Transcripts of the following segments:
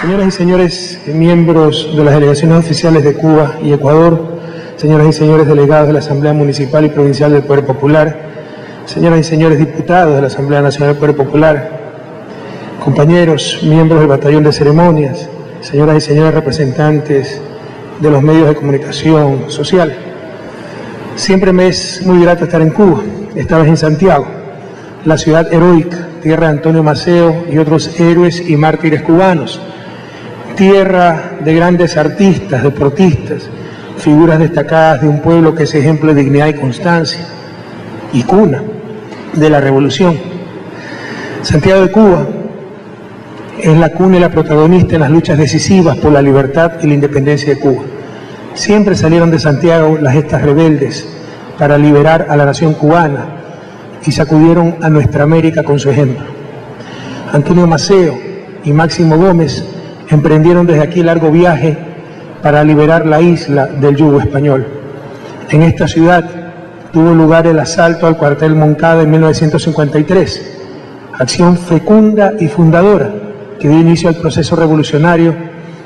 Señoras y señores miembros de las delegaciones oficiales de Cuba y Ecuador, señoras y señores delegados de la Asamblea Municipal y Provincial del Poder Popular, señoras y señores diputados de la Asamblea Nacional del Poder Popular, compañeros, miembros del Batallón de Ceremonias, señoras y señores representantes de los medios de comunicación social. Siempre me es muy grato estar en Cuba, esta vez en Santiago, la ciudad heroica, tierra de Antonio Maceo y otros héroes y mártires cubanos tierra de grandes artistas, deportistas, figuras destacadas de un pueblo que es ejemplo de dignidad y constancia, y cuna de la revolución. Santiago de Cuba es la cuna y la protagonista en las luchas decisivas por la libertad y la independencia de Cuba. Siempre salieron de Santiago las gestas rebeldes para liberar a la nación cubana y sacudieron a nuestra América con su ejemplo. Antonio Maceo y Máximo Gómez emprendieron desde aquí largo viaje para liberar la isla del yugo español. En esta ciudad tuvo lugar el asalto al cuartel Moncada en 1953, acción fecunda y fundadora que dio inicio al proceso revolucionario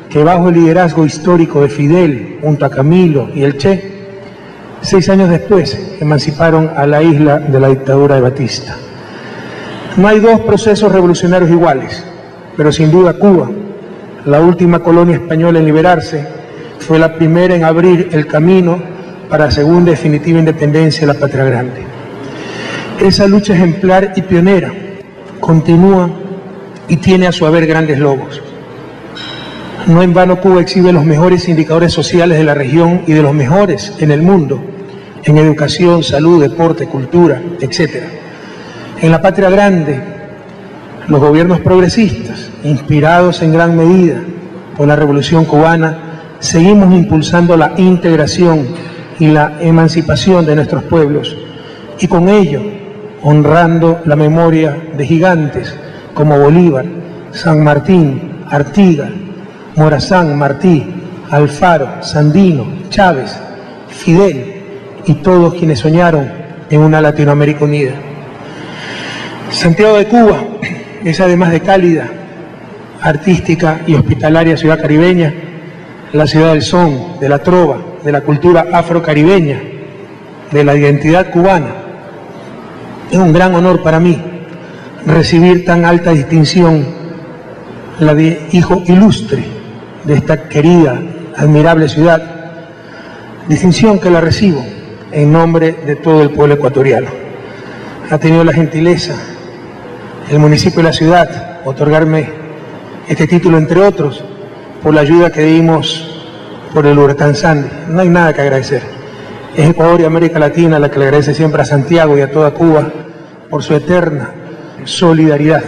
que bajo el liderazgo histórico de Fidel, junto a Camilo y el Che, seis años después emanciparon a la isla de la dictadura de Batista. No hay dos procesos revolucionarios iguales, pero sin duda Cuba la última colonia española en liberarse, fue la primera en abrir el camino para la segunda definitiva independencia de la patria grande. Esa lucha ejemplar y pionera continúa y tiene a su haber grandes logos. No en vano Cuba exhibe los mejores indicadores sociales de la región y de los mejores en el mundo, en educación, salud, deporte, cultura, etc. En la patria grande, los gobiernos progresistas, inspirados en gran medida por la revolución cubana, seguimos impulsando la integración y la emancipación de nuestros pueblos y con ello honrando la memoria de gigantes como Bolívar, San Martín, Artigas, Morazán, Martí, Alfaro, Sandino, Chávez, Fidel y todos quienes soñaron en una Latinoamérica unida. Santiago de Cuba es además de cálida, artística y hospitalaria ciudad caribeña, la ciudad del son, de la trova, de la cultura afrocaribeña, de la identidad cubana. Es un gran honor para mí recibir tan alta distinción, la de hijo ilustre de esta querida, admirable ciudad, distinción que la recibo en nombre de todo el pueblo ecuatoriano. Ha tenido la gentileza el municipio y la ciudad otorgarme este título, entre otros, por la ayuda que dimos por el huracán Sandy. No hay nada que agradecer. Es Ecuador y América Latina la que le agradece siempre a Santiago y a toda Cuba por su eterna solidaridad.